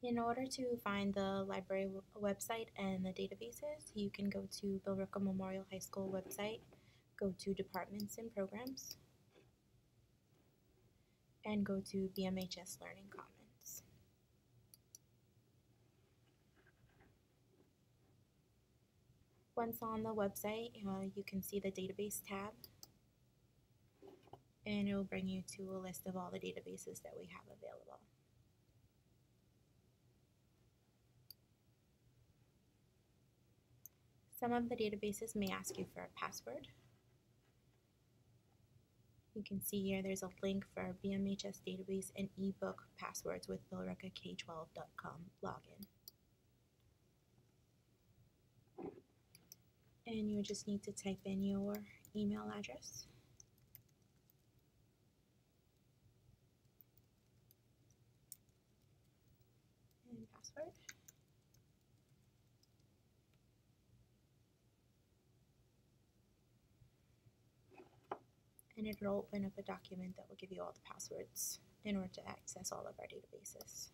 In order to find the library website and the databases, you can go to Billerica Memorial High School website, go to Departments and Programs, and go to BMHS Learning Commons. Once on the website, uh, you can see the Database tab, and it will bring you to a list of all the databases that we have available. Some of the databases may ask you for a password. You can see here there's a link for BMHS database and ebook passwords with billerica12.com login. And you just need to type in your email address. And password. It'll open up a document that will give you all the passwords in order to access all of our databases.